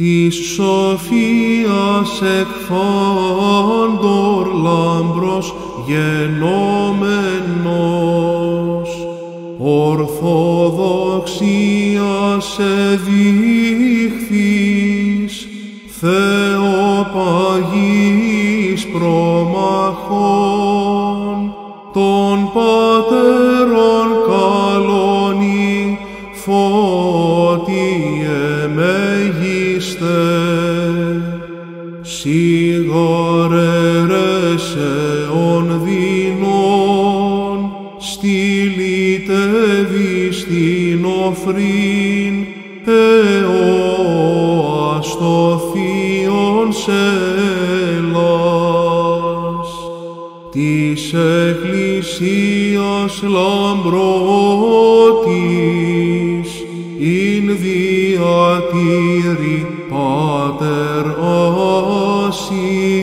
της σοφίας εκφάντορ λάμπρος γενόμενος, ορθοδοξίας εδείχθης, Θεοπαγής προμαχών, των πατέρων καλώνει φώτιε μέγιστε, σιγαρέρες αιών δεινών, στυλιτεύει στην οφρήν, εώας το θείον σελάς, της Εκκλησίας λαμπρότης, ειν διατήρη Πάτερ ασύστος.